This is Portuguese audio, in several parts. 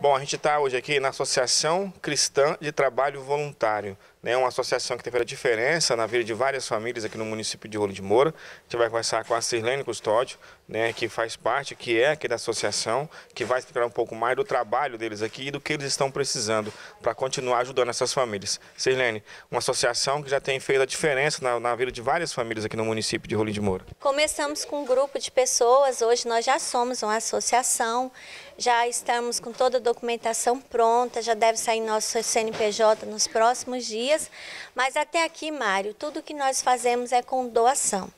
Bom, a gente está hoje aqui na Associação Cristã de Trabalho Voluntário né, uma associação que teve a diferença na vida de várias famílias aqui no município de Rolo de Moura. A gente vai conversar com a Sirlene Custódio, né, que faz parte, que é aqui da associação, que vai explicar um pouco mais do trabalho deles aqui e do que eles estão precisando para continuar ajudando essas famílias. Sirlene, uma associação que já tem feito a diferença na, na vida de várias famílias aqui no município de Rolo de Moura. Começamos com um grupo de pessoas, hoje nós já somos uma associação, já estamos com toda a documentação pronta, já deve sair nosso CNPJ nos próximos dias mas até aqui, Mário, tudo que nós fazemos é com doação.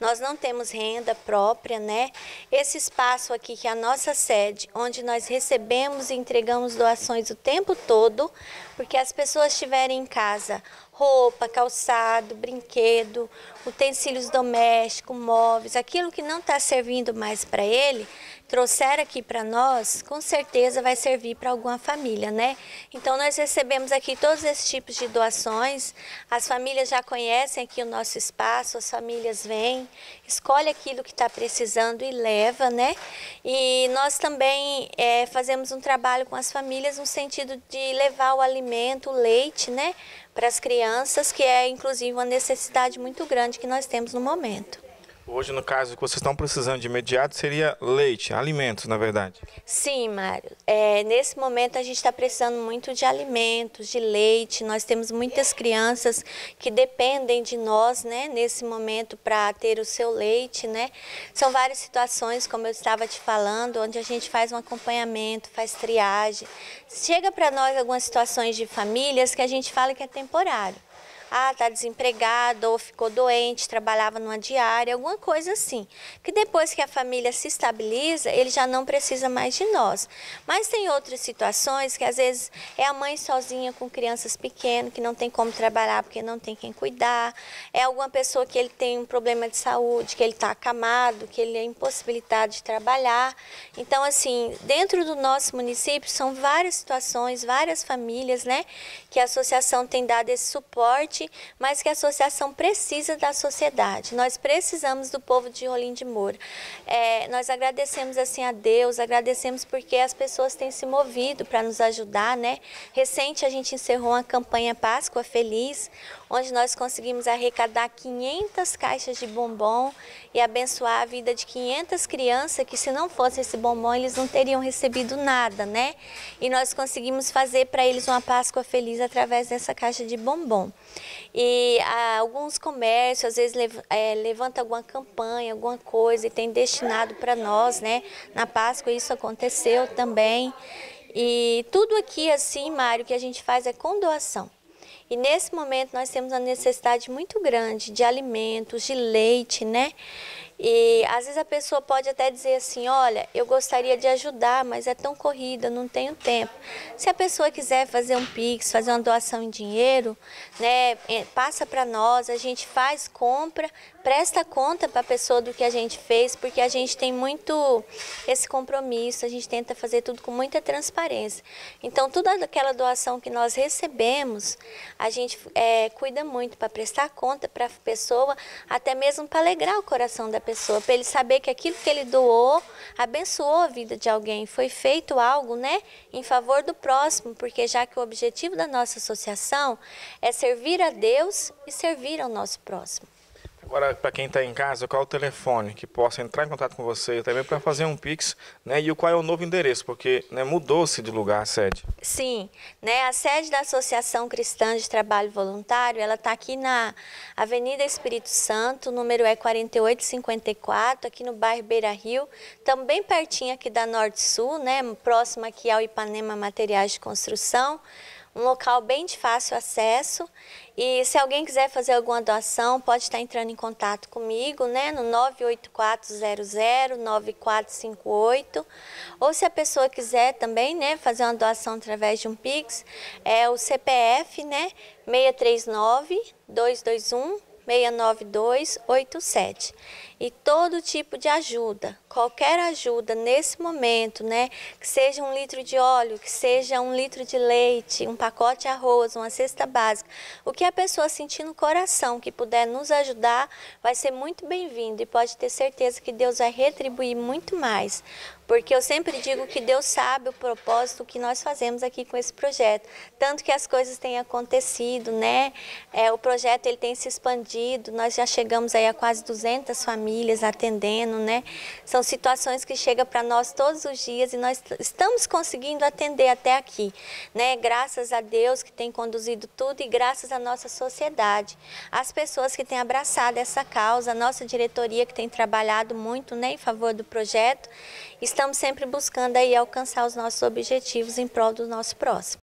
Nós não temos renda própria, né? Esse espaço aqui, que é a nossa sede, onde nós recebemos e entregamos doações o tempo todo, porque as pessoas tiverem em casa roupa, calçado, brinquedo, utensílios domésticos, móveis, aquilo que não está servindo mais para ele, trouxer aqui para nós, com certeza vai servir para alguma família, né? Então nós recebemos aqui todos esses tipos de doações. As famílias já conhecem aqui o nosso espaço, as famílias vêm, escolhe aquilo que está precisando e leva, né? E nós também é, fazemos um trabalho com as famílias no sentido de levar o alimento, o leite, né? Para as crianças, que é inclusive uma necessidade muito grande que nós temos no momento. Hoje, no caso que vocês estão precisando de imediato, seria leite, alimentos, na verdade. Sim, Mário. É, nesse momento, a gente está precisando muito de alimentos, de leite. Nós temos muitas crianças que dependem de nós, né, nesse momento, para ter o seu leite, né. São várias situações, como eu estava te falando, onde a gente faz um acompanhamento, faz triagem. Chega para nós algumas situações de famílias que a gente fala que é temporário ah, está desempregado ou ficou doente, trabalhava numa diária, alguma coisa assim. Que depois que a família se estabiliza, ele já não precisa mais de nós. Mas tem outras situações que às vezes é a mãe sozinha com crianças pequenas, que não tem como trabalhar porque não tem quem cuidar. É alguma pessoa que ele tem um problema de saúde, que ele está acamado, que ele é impossibilitado de trabalhar. Então, assim, dentro do nosso município são várias situações, várias famílias, né, que a associação tem dado esse suporte mas que a associação precisa da sociedade. Nós precisamos do povo de Rolim de Moura. É, nós agradecemos assim a Deus, agradecemos porque as pessoas têm se movido para nos ajudar, né? Recente a gente encerrou uma campanha Páscoa Feliz, onde nós conseguimos arrecadar 500 caixas de bombom e abençoar a vida de 500 crianças que se não fosse esse bombom eles não teriam recebido nada, né? E nós conseguimos fazer para eles uma Páscoa feliz através dessa caixa de bombom. E ah, alguns comércios às vezes lev é, levanta alguma campanha, alguma coisa e tem destinado para nós, né? Na Páscoa isso aconteceu também. E tudo aqui assim, Mário, que a gente faz é com doação. E nesse momento nós temos uma necessidade muito grande de alimentos, de leite, né? E às vezes a pessoa pode até dizer assim, olha, eu gostaria de ajudar, mas é tão corrida, não tenho tempo. Se a pessoa quiser fazer um Pix, fazer uma doação em dinheiro, né, é, passa para nós, a gente faz compra, presta conta para a pessoa do que a gente fez, porque a gente tem muito esse compromisso, a gente tenta fazer tudo com muita transparência. Então, toda aquela doação que nós recebemos, a gente é, cuida muito para prestar conta para a pessoa, até mesmo para alegrar o coração da pessoa, para ele saber que aquilo que ele doou abençoou a vida de alguém, foi feito algo, né, em favor do próximo, porque já que o objetivo da nossa associação é servir a Deus e servir ao nosso próximo. Agora, para quem está em casa, qual é o telefone que possa entrar em contato com você também para fazer um Pix, né? E qual é o novo endereço, porque né, mudou-se de lugar a sede. Sim, né? A sede da Associação Cristã de Trabalho Voluntário, ela está aqui na Avenida Espírito Santo, número é 4854, aqui no bairro Beira Rio, também pertinho aqui da Norte Sul, né? Próximo aqui ao Ipanema Materiais de Construção um local bem de fácil acesso. E se alguém quiser fazer alguma doação, pode estar entrando em contato comigo, né, no 984009458. Ou se a pessoa quiser também, né, fazer uma doação através de um Pix, é o CPF, né, 639 221 69287. E todo tipo de ajuda, qualquer ajuda nesse momento, né? Que seja um litro de óleo, que seja um litro de leite, um pacote de arroz, uma cesta básica, o que a pessoa sentir no coração que puder nos ajudar, vai ser muito bem-vindo e pode ter certeza que Deus vai retribuir muito mais. Porque eu sempre digo que Deus sabe o propósito que nós fazemos aqui com esse projeto. Tanto que as coisas têm acontecido, né? É, o projeto ele tem se expandido, nós já chegamos aí a quase 200 famílias atendendo, né? São situações que chegam para nós todos os dias e nós estamos conseguindo atender até aqui, né? Graças a Deus que tem conduzido tudo e graças à nossa sociedade. As pessoas que têm abraçado essa causa, a nossa diretoria que tem trabalhado muito né, em favor do projeto, estamos sempre buscando aí alcançar os nossos objetivos em prol do nosso próximo.